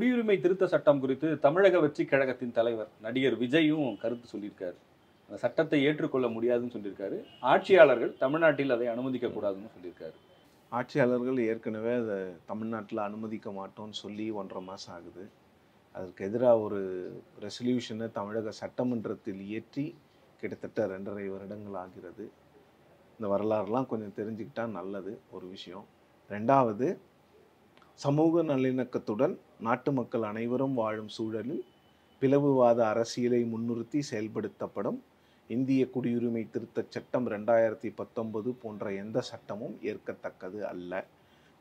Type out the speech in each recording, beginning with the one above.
குடியுரிமை திருத்த சட்டம் குறித்து தமிழக வெற்றி கழகத்தின் தலைவர் நடிகர் விஜயும் கருத்து சொல்லியிருக்காரு. அந்த சட்டத்தை ஏற்றுக்கொள்ள முடியாதுன்னு சொல்லியிருக்காரு. ஆட்சியாளர்கள் தமிழ்நாட்டில் அதை அனுமதிக்க கூடாதுன்னு சொல்லியிருக்காரு. ஆட்சியாளர்கள் ஏற்கனவே அதை தமிழ்நாட்டில் அனுமதிக்க மாட்டோம்னு சொல்லி ஒன்றரை மாதம் ஆகுது. அதற்கு எதிராக ஒரு ரெசல்யூஷனை தமிழக சட்டமன்றத்தில் இயற்றி கிட்டத்தட்ட ரெண்டரை வருடங்கள் ஆகிறது. இந்த வரலாறுலாம் கொஞ்சம் தெரிஞ்சுக்கிட்டா நல்லது ஒரு விஷயம். ரெண்டாவது சமூக நல்லிணக்கத்துடன் நாட்டு மக்கள் அனைவரும் வாழும் சூழலில் பிளவுவாத அரசியலை முன்னிறுத்தி செயல்படுத்தப்படும் இந்திய குடியுரிமை திருத்தச் சட்டம் ரெண்டாயிரத்தி பத்தொன்பது போன்ற எந்த சட்டமும் ஏற்கத்தக்கது அல்ல.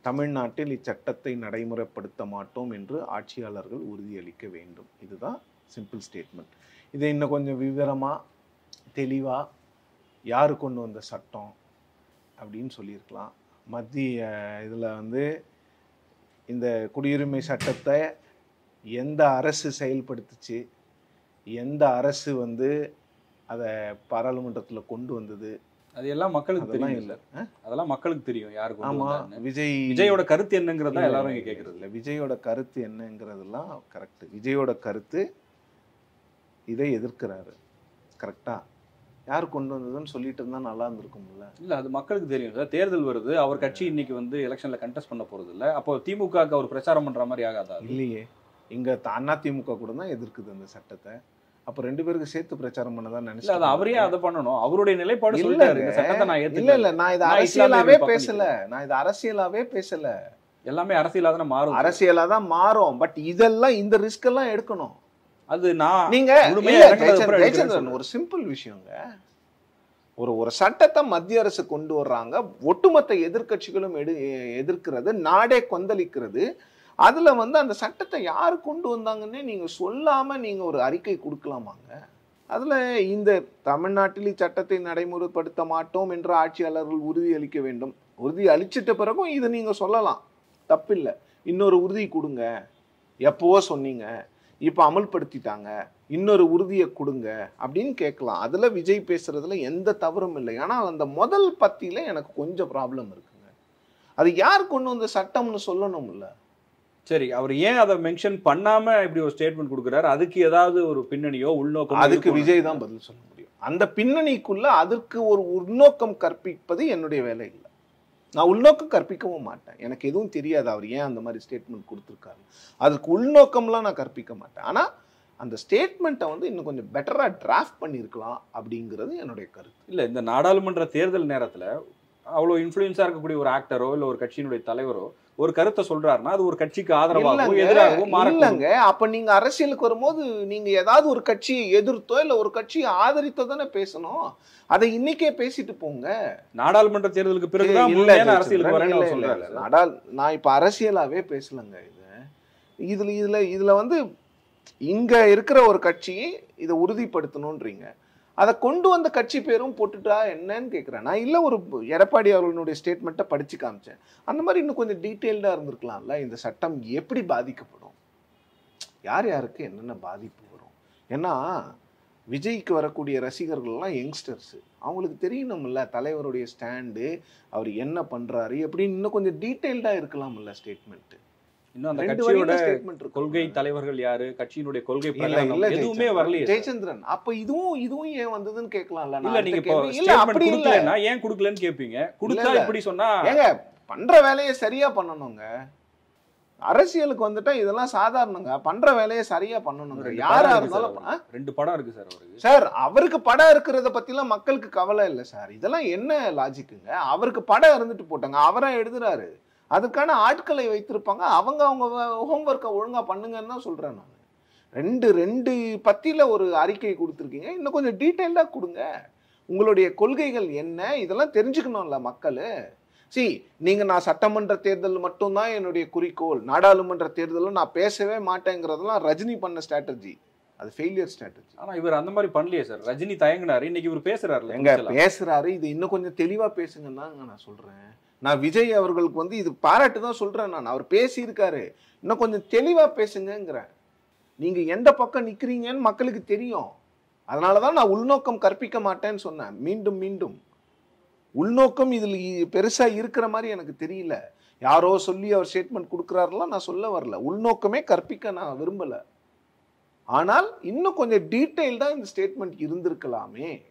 தமிழ்நாட்டில் இச்சட்டத்தை நடைமுறைப்படுத்த மாட்டோம் என்று ஆட்சியாளர்கள் உறுதியளிக்க வேண்டும். இதுதான் சிம்பிள் ஸ்டேட்மெண்ட் இதை இன்னும் கொஞ்சம் விவரமாக தெளிவாக யார் கொண்டு வந்த சட்டம் அப்படின்னு சொல்லியிருக்கலாம். மத்திய இதில் வந்து இந்த குடியுரிமை சட்டத்தை எந்த அரசு செயல்படுத்துச்சு? எந்த அரசு வந்து அதை பாராளுமன்றத்தில் கொண்டு வந்தது? அது எல்லாம் மக்களுக்கு தெரியும் இல்லை. அதெல்லாம் மக்களுக்கு தெரியும் யாரு கொண்டு ஆமாம். விஜய் விஜயோட கருத்து என்னங்கிறத எல்லாரும் இங்க இல்ல, கேக்குறது இல்ல. விஜயோட கருத்து என்னங்கிறதெல்லாம் கரெக்ட் விஜயோட கருத்து இதை எதிர்க்கிறாரு. கரெக்டா யார் கொண்டு வந்ததுன்னு சொல்லிட்டு இருந்தா நல்லா இருந்திருக்கும்ல. இல்ல அது மக்களுக்கு தெரியும். சார் தேர்தல் வருது அவர் கட்சி இன்னைக்கு வந்து எலெக்ஷன்ல கண்டெஸ்ட் பண்ண போறது இல்ல. அப்போ திமுகவுக்கு அவர் பிரச்சாரம் பண்ற மாதிரி ஆகாதா? இல்லையே. இங்க அதிமுக கூட தான் எதிர்க்குது அந்த சட்டத்தை. அப்ப ரெண்டு பேருக்கு சேர்த்து பிரச்சாரம் பண்ணதான் இல்ல அது நினைச்சு அவரே அதை பண்ணணும். அவருடைய நிலைப்பாடு. சொல்லிட்டாரு. சட்டத்தை நான் இல்ல இல்ல நான் இது அரசியலாவே பேசல. நான் இது அரசியலாவே பேசல. எல்லாமே அரசியலா தானே மாறும். அரசியலா தான் மாறும். பட் இதெல்லாம் இந்த ரிஸ்க் எல்லாம் எடுக்கணும். அது நான் நீங்க ஒரு சிம்பிள் விஷயங்க. ஒரு ஒரு சட்டத்தை மத்திய அரசு கொண்டு வர்றாங்க. ஒட்டுமொத்த எதிர்க்கட்சிகளும் எடு எதிர்க்கிறது நாடே கொந்தளிக்கிறது. அதுல வந்து அந்த சட்டத்தை யார் கொண்டு வந்தாங்கன்னே நீங்க சொல்லாம நீங்க ஒரு அறிக்கை கொடுக்கலாமாங்க? அதுல இந்த தமிழ்நாட்டில் இச்சட்டத்தை நடைமுறைப்படுத்த மாட்டோம் என்று ஆட்சியாளர்கள் உறுதி அளிக்க வேண்டும். உறுதி அளிச்சிட்ட பிறகும் இது நீங்க சொல்லலாம். தப்பில்லை. இன்னொரு உறுதி கொடுங்க. எப்பவோ சொன்னீங்க. இப்போ அமல்படுத்திட்டாங்க. இன்னொரு உறுதியை கொடுங்க அப்படின்னு கேட்கலாம். அதில் விஜய் பேசுறதுல எந்த தவறும் இல்லை. ஆனால் அந்த முதல் பத்தியில எனக்கு கொஞ்சம் ப்ராப்ளம் இருக்குங்க. அது யார் கொண்டு வந்த சட்டம்னு சொல்லணும்ல. சரி அவர் ஏன் அதை மென்ஷன் பண்ணாம இப்படி ஒரு ஸ்டேட்மெண்ட் கொடுக்குறாரு? அதுக்கு ஏதாவது ஒரு பின்னணியோ உள்நோக்கம் அதுக்கு விஜய் தான் பதில் சொல்ல முடியும். அந்த பின்னணிக்குள்ள அதற்கு ஒரு உள்நோக்கம் கற்பிப்பது என்னுடைய வேலை இல்லை. நான் உள்நோக்கம் கற்பிக்கவும் மாட்டேன். எனக்கு எதுவும் தெரியாது அவர் ஏன் அந்த மாதிரி ஸ்டேட்மெண்ட் கொடுத்துருக்காரு. அதுக்கு உள்நோக்கம்லாம் நான் கற்பிக்க மாட்டேன். ஆனால் அந்த ஸ்டேட்மெண்ட்டை வந்து இன்னும் கொஞ்சம் பெட்டராக டிராஃப்ட் பண்ணியிருக்கலாம் அப்படிங்கிறது என்னுடைய கருத்து. இல்லை இந்த நாடாளுமன்ற தேர்தல் நேரத்தில் அவ்வளவு இன்ஃபுளுன்ஸா இருக்கக்கூடிய ஒரு ஆக்டரோ இல்ல ஒரு கட்சியினுடைய தலைவரோ ஒரு கருத்தை சொல்றாருன்னா அது ஒரு கட்சிக்கு ஆதரவாகவும் எதிராகவும் இல்லைங்க. அப்ப நீங்க அரசியலுக்கு வரும்போது நீங்க ஏதாவது ஒரு கட்சியை எதிர்த்தோ இல்ல ஒரு கட்சியை ஆதரித்தோ தானே பேசணும். அதை இன்னைக்கே பேசிட்டு போங்க. நாடாளுமன்ற தேர்தலுக்கு பிறகுதான் அரசியலுக்கு வரேன்னு. நாடாள் நான் இப்ப அரசியலாவே பேசலங்க இது. இதுல இதுல இதுல வந்து இங்க இருக்கிற ஒரு கட்சி இதை உறுதிப்படுத்தணும்ன்றீங்க. அதை கொண்டு வந்த கட்சி பேரும் போட்டுட்டா என்னன்னு கேட்குறேன் நான் இல்லை ஒரு எடப்பாடி அவர்களுடைய ஸ்டேட்மெண்ட்டை படித்து காமிச்சேன். அந்த மாதிரி இன்னும் கொஞ்சம் டீட்டெயில்டாக இருந்திருக்கலாம்ல இந்த சட்டம் எப்படி பாதிக்கப்படும்? யார் யாருக்கு என்னென்ன பாதிப்பு வரும்? ஏன்னா விஜய்க்கு வரக்கூடிய ரசிகர்கள்லாம் யங்ஸ்டர்ஸு அவங்களுக்கு தெரியணும்ல தலைவருடைய ஸ்டாண்டு அவர் என்ன பண்ணுறாரு எப்படின்னு இன்னும் கொஞ்சம் டீட்டெயில்டாக இருக்கலாம்ல ஸ்டேட்மெண்ட்டு இன்னும் அந்த கட்சியோட கொள்கை தலைவர்கள் யாரு கட்சியினுடைய கொள்கை எதுவுமே. வரலையே. ஜெயச்சந்திரன். அப்ப இதுவும் இதுவும் ஏன் வந்ததுன்னு கேட்கலாம்ல? இல்ல நீங்க இப்போ இல்ல அப்படி ஏன் கொடுக்கலன்னு கேப்பீங்க? கொடுத்தா. இப்படி சொன்னா ஏங்க பண்ற வேலையை சரியா பண்ணணுங்க. அரசியலுக்கு வந்துட்டா இதெல்லாம் சாதாரணங்க. பண்ற வேலையை சரியா பண்ணணுங்க. யாரா இருந்தாலும். ரெண்டு படம் இருக்கு சார் அவருக்கு. சார் அவருக்கு படம் இருக்கிறத பத்திலாம் மக்களுக்கு கவலை இல்லை சார். இதெல்லாம் என்ன லாஜிக்குங்க அவருக்கு படம் இருந்துட்டு போட்டாங்க. அவரா எழுதுறாரு. அதுக்கான ஆட்களை வைத்திருப்பாங்க. அவங்க அவங்க ஹோம்ஒர்க்கை ஒழுங்கா பண்ணுங்கன்னு தான் சொல்றேன் நான். ரெண்டு ரெண்டு பத்தியில ஒரு அறிக்கை கொடுத்துருக்கீங்க. இன்னும் கொஞ்சம் டீட்டெயிலாக கொடுங்க. உங்களுடைய கொள்கைகள் என்ன? இதெல்லாம் தெரிஞ்சுக்கணும்ல மக்கள். சி நீங்க நான் சட்டமன்ற தேர்தல் மட்டும்தான் என்னுடைய குறிக்கோள். நாடாளுமன்ற தேர்தலில் நான் பேசவே மாட்டேங்கிறதெல்லாம் ரஜினி பண்ண ஸ்ட்ராட்டஜி அது ஃபெயிலியர் ஸ்ட்ராட்டஜி ஆனா இவர் அந்த மாதிரி பண்ணலையே சார். ரஜினி தயங்கினாரு. இன்னைக்கு இவர் பேசுறாருல எங்க. பேசுறாரு. இது இன்னும் கொஞ்சம் தெளிவா பேசுங்கன்னு நான் சொல்றேன். நான் விஜய் அவர்களுக்கு வந்து இது பாராட்டு தான் சொல்கிறேன் நான். அவர் பேசியிருக்காரு. இன்னும் கொஞ்சம் தெளிவாக பேசுங்கங்கிறேன். நீங்கள் எந்த பக்கம் நிற்கிறீங்கன்னு மக்களுக்கு தெரியும். அதனால தான் நான் உள்நோக்கம் கற்பிக்க மாட்டேன்னு சொன்னேன். மீண்டும் மீண்டும். உள்நோக்கம் இதில் பெருசாக இருக்கிற மாதிரி எனக்கு தெரியல. யாரோ சொல்லி அவர் ஸ்டேட்மெண்ட் கொடுக்குறாருலாம் நான் சொல்ல வரல. உள்நோக்கமே கற்பிக்க நான் விரும்பலை. ஆனால் இன்னும் கொஞ்சம் டீட்டெயில் தான் இந்த ஸ்டேட்மெண்ட் இருந்திருக்கலாமே.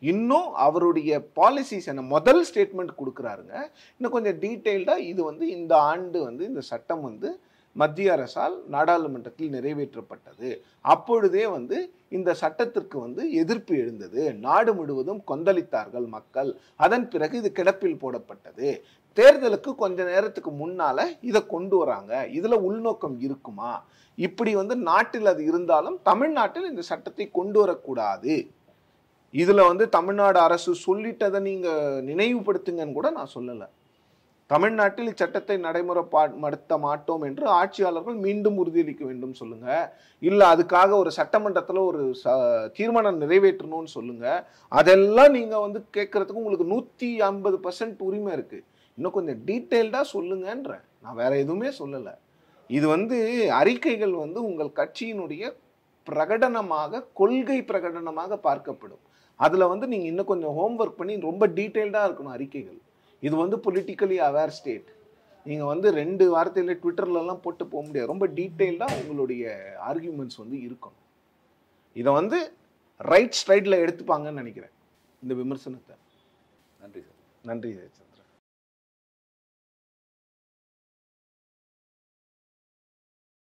இன்னும் அவருடைய பாலிசிஸ் என்ன முதல் ஸ்டேட்மெண்ட் கொடுக்குறாருங்க. இன்னும் கொஞ்சம் டீட்டெயில்டாக இது வந்து இந்த ஆண்டு வந்து இந்த சட்டம் வந்து மத்திய அரசால் நாடாளுமன்றத்தில் நிறைவேற்றப்பட்டது. அப்பொழுதே வந்து இந்த சட்டத்திற்கு வந்து எதிர்ப்பு எழுந்தது. நாடு முழுவதும் கொந்தளித்தார்கள் மக்கள். அதன் பிறகு இது கிடப்பில் போடப்பட்டது. தேர்தலுக்கு கொஞ்ச நேரத்துக்கு முன்னால இதை கொண்டு வராங்க. இதுல உள்நோக்கம் இருக்குமா? இப்படி வந்து நாட்டில் அது இருந்தாலும் தமிழ்நாட்டில் இந்த சட்டத்தை கொண்டு வரக்கூடாது. இதில் வந்து தமிழ்நாடு அரசு சொல்லிட்டதை நீங்கள் நினைவுபடுத்துங்கன்னு கூட நான் சொல்லலை. தமிழ்நாட்டில் இச்சட்டத்தை நடைமுறைப்படுத்த மாட்டோம் என்று ஆட்சியாளர்கள் மீண்டும் உறுதியளிக்க வேண்டும் சொல்லுங்க. இல்லை அதுக்காக ஒரு சட்டமன்றத்தில் ஒரு ச- தீர்மானம் நிறைவேற்றணும்னு சொல்லுங்க. அதெல்லாம் நீங்கள் வந்து கேட்கறதுக்கு உங்களுக்கு நூற்றி ஐம்பது பர்சன்ட் உரிமை இருக்கு. இன்னும் கொஞ்சம் டீட்டெயில்டாக சொல்லுங்கன்றேன் நான் வேற எதுவுமே சொல்லலை. இது வந்து அறிக்கைகள் வந்து உங்கள் கட்சியினுடைய பிரகடனமாக கொள்கை பிரகடனமாக பார்க்கப்படும். அதுல வந்து நீங்க இன்னும் கொஞ்சம் ஹோம்ஒர்க் பண்ணி ரொம்ப டீட்டெயில்டா இருக்கணும் அறிக்கைகள். இது வந்து பொலிட்டிக்கலி அவேர் ஸ்டேட் நீங்க வந்து ரெண்டு வார்த்தையில ட்விட்டர்ல எல்லாம் போட்டு போக முடியாது. ரொம்ப டீட்டெயில்டா உங்களுடைய ஆர்கியூமெண்ட்ஸ் வந்து இருக்கணும். இதை வந்து ரைட் ஸ்ட்ரைட்ல எடுத்துப்பாங்கன்னு நினைக்கிறேன். இந்த விமர்சனத்தை. நன்றி சார். நன்றி ஜெயச்சந்திரன்.